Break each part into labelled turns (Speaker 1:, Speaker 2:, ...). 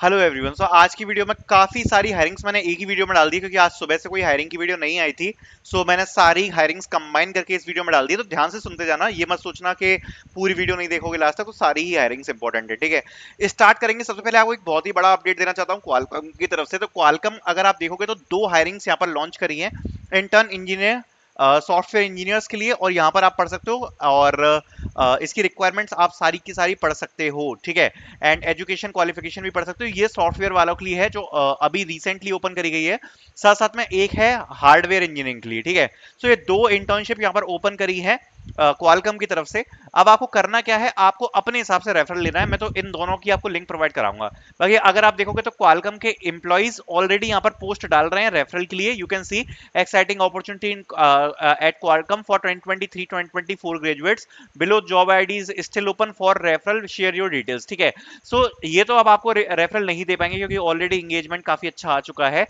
Speaker 1: Hello everyone so आज की video में काफ़ी सारी हायरिंग्स मैंने एक ही वीडियो में डाल दी क्योंकि आज सुबह से कोई हायरिंग की वीडियो नहीं आई थी। सो so, मैंने सारी हायरिंग्स कंबाइन करके इस वीडियो में डाल दी तो ध्यान से सुनते जाना। ये मत सोचना कि पूरी वीडियो नहीं देखोगे लास्ट तक। तो सारी ही हायरिंग्स इंपॉर्टेंट है ठीक है? स्टार्ट करेंगे। सबसे पहले आपको एक बहुत ही बड़ा अपडेट देना चाहता हूँ क्वालकम की तरफ़ से। तो क्वालकम अगर आप देखोगे तो दो हायरिंग्स यहाँ पर लॉन्च करी है। इंटर्न इंजीनियर सॉफ्टवेयर इंजीनियर्स के लिए और यहाँ पर आप पढ़ सकते हो। और uh, इसकी रिक्वायरमेंट्स आप सारी की सारी पढ़ सकते हो, ठीक है? एंड एजुकेशन क्वालिफिकेशन भी पढ़ सकते हो। ये सॉफ्टवेयर वालों के लिए है जो अभी रिसेंटली ओपन करी गई है। साथ साथ में एक है हार्डवेयर इंजीनियरिंग के लिए, ठीक है? सो so ये दो इंटर्नशिप यहाँ पर ओपन करी है। क्वालकम की तरफ़ से। अब आपको करना क्या है आपको अपने हिसाब से रेफरल लेना है। मैं तो इन दोनों की आपको लिंक प्रोवाइड कराऊँगा। बाकी अगर आप देखोगे तो क्वालकम के एम्प्लॉइज ऑलरेडी यहाँ पर पोस्ट डाल रहे हैं रेफरल के लिए। You can see exciting opportunity in at Qualcomm for 2023 2024 graduates below job IDs still open for referral share your details ठीक है? सो so, ये तो अब आपको रेफरल नहीं दे पाएँगे क्योंकि ऑलरेडी इंगेजमेंट काफ़ी अच्छा आ चुका है।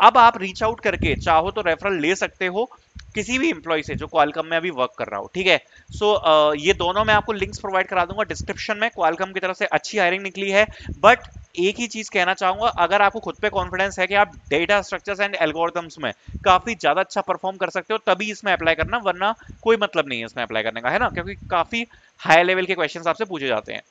Speaker 1: अब आप रीच आउट करके चाहो तो रेफरल ले सकते हो। किसी भी इंप्लॉय से जो क्वालकम में अभी वर्क कर रहा हो ठीक है? सो so, ये दोनों मैं आपको लिंक्स प्रोवाइड करा दूँगा। डिस्क्रिप्शन में क्वालकम की तरफ़ से अच्छी हायरिंग निकली है बट एक ही चीज़ कहना चाहूँगा अगर आपको खुद पे कॉन्फिडेंस है कि आप डेटा स्ट्रक्चर्स एंड एल्गोरिथम्स में काफ़ी ज़्यादा अच्छा परफॉर्म कर सकते हो तभी इसमें अप्लाई करना वरना कोई मतलब नहीं है इसमें अप्लाई करने का है ना? क्योंकि काफ़ी हाई लेवल के क्वेश्चन आपसे पूछे जाते हैं।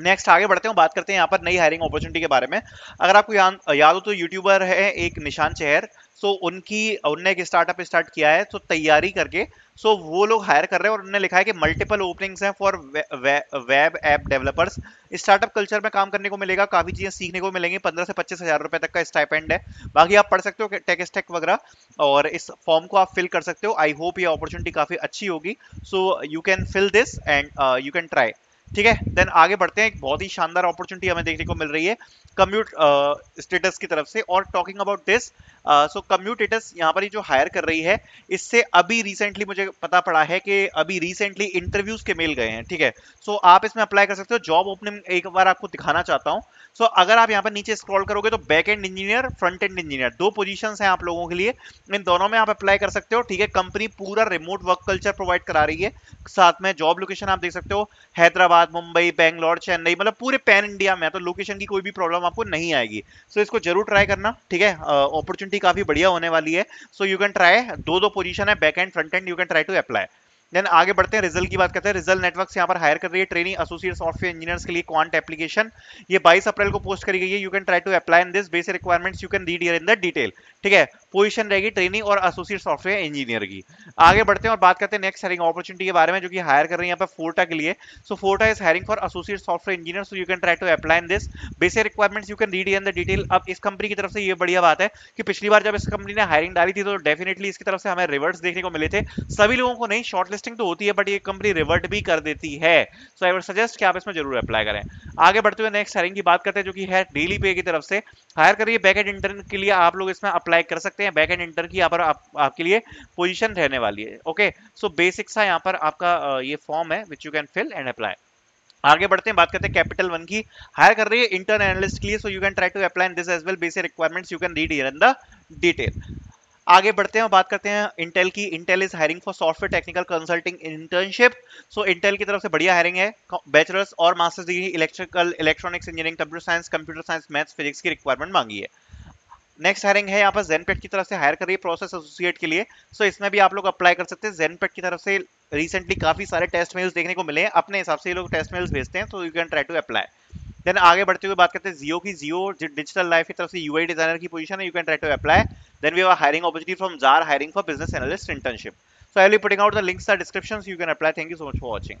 Speaker 1: नेक्स्ट आगे बढ़ते हैं बात करते हैं यहाँ पर नई हायरिंग अपॉर्चुनिटी के बारे में। अगर आपको याद हो तो यूट्यूबर है एक निशान चेहर। सो उनकी, उनने एक स्टार्टअप स्टार्ट किया है तो तैयारी करके सो वो लोग हायर कर रहे हैं और उन्होंने लिखा है कि मल्टीपल ओपनिंग्स हैं for web app developers startup culture में काम करने को मिलेगा, काफ़ी चीज़ें सीखने को मिलेंगी। पंद्रह से पच्चीस हज़ार रुपए तक का स्टाइपेंड है। बाकी आप पढ़ सकते हो टेक स्टेक वगैरह, और इस फॉर्म को आप फिल कर सकते हो। आई होप ये अपॉर्चुनिटी काफ़ी अच्छी होगी। So you can fill this and you can try ठीक है? देन आगे बढ़ते हैं। एक बहुत ही शानदार अपॉर्चुनिटी हमें देखने को मिल रही है कम्यूट स्टेटस uh, की तरफ़ से। और टॉकिंग अबाउट दिस सो कम्यूटेटस यहाँ पर ही जो हायर कर रही है इससे अभी रिसेंटली मुझे पता पड़ा है कि अभी रिसेंटली इंटरव्यूज़ के मेल गए हैं ठीक है? सो so, आप इसमें अप्लाई कर सकते हो। जॉब ओपनिंग एक बार आपको दिखाना चाहता हूँ। सो so, अगर आप यहाँ पर नीचे स्क्रॉल करोगे तो back end engineer front end engineer दो पोजीशन हैं आप लोगों के लिए। इन दोनों में आप अप्लाई कर सकते हो ठीक है? कंपनी पूरा रिमोट वर्क कल्चर प्रोवाइड करा रही है। साथ में जॉब लोकेशन आप देख सकते हो। हैदराबाद मुंबई बैंगलोर चेन्नई मतलब पूरे पैन इंडिया में तो लोकेशन की कोई भी प्रॉब्लम आपको नहीं आएगी। सो so, इसको ज़रूर ट्राई करना ठीक है? अपॉर्चुनिटी काफ़ी बढ़िया होने वाली है। सो यू कैन ट्राई दो दो पोजीशन है back end front end you can try to apply then आगे बढ़ते हैं रिज़ल्ट की बात करते हैं। रिज़ल्ट नेटवर्क यहाँ पर हायर कर रही है ट्रेनिंग एसोसिएट सॉफ्टवेयर इंजीनियर्स के लिए क्वांट एप्लीकेशन ये 22 अप्रैल को पोस्ट करी गई है you can try to apply in this basic requirements you can read in the detail ठीक है? पोजीशन रहेगी ट्रेनिंग और एसोसिएट सॉफ्टवेयर इंजीनियर की। आगे बढ़ते हैं और बात करते हैं नेक्स्ट हायरिंग अपॉर्चुनिटी के बारे में, जो कि हायर कर रही है यहाँ पर फोर्टा के लिए। So Forta is hiring for associate software engineer so you can try to apply this basic requirements you can read in the detail अब इस कंपनी की तरफ़ से ये बढ़िया बात है कि पिछली बार जब इस कंपनी ने हायरिंग डाली थी तो डेफिनेटली इसकी तरफ़ से हमें रिवर्ट्स देखने को मिले थे। सभी लोगों को नहीं शॉर्ट लिस्टिंग तो होती है बट ये कंपनी रिवर्ट भी कर देती है। सो आई वुड सजेस्ट कि आप इसमें ज़रूर अप्लाई करें। आगे बढ़ते हुए नेक्स्ट हायरिंग की बात करते हैं, जो कि है डेली पे की तरफ़ से। हायर करिए बैक एंड इंटर्न के लिए आप लोग इसमें अप्लाई कर सकते हैं बैक एंड इंटर्न की यहाँ पर आप, आपके लिए पोजीशन रहने वाली है ओके सो बेसिक सा यहाँ पर आपका ये फॉर्म है which you can fill and apply आगे बढ़ते हैं बात करते हैं कैपिटल वन की। हायर कर रही है इंटर्न एनालिस्ट के लिए so you can try to apply this as well basic requirements you can read in the detail आगे बढ़ते हैं बात करते हैं इंटेल की। Intel is hiring for software technical consulting internship so Intel की तरफ़ से बढ़िया हायरिंग है। बैचलर्स और masters degree electrical electronics engineering computer science computer science maths physics की रिक्वायरमेंट मांगी है। नेक्स्ट हायरिंग है यहाँ पर जेनपेट की तरफ़ से हायर कर रही है प्रोसेस एसोसिएट के लिए। सो so, इसमें भी आप लोग अप्लाई कर सकते हैं। जेनपेट की तरफ़ से रिसेंटली काफ़ी सारे टेस्ट मेल्स देखने को मिले हैं। अपने हिसाब से ये लोग टेस्ट मेल्स भेजते हैं तो you can try to apply then आगे बढ़ते हुए बात करते हैं जियो की। जियो डिजिटल लाइफ की तरफ़ से यूआई डिज़ाइनर की पोजीशन है you can try to apply then we are hiring opportunity from Jar hiring for business analyst internship be putting out the links in the description, so you can apply. Thank you so much for watching.